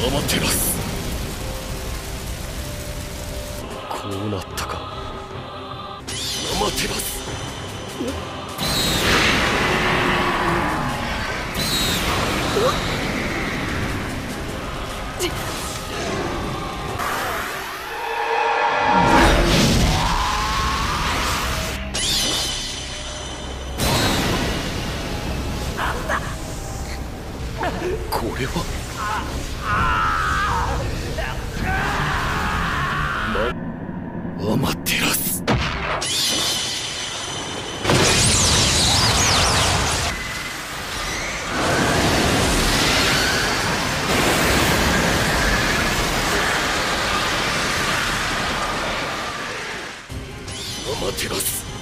アマテラスこうなったか。アマテラスこれは。アマテラスス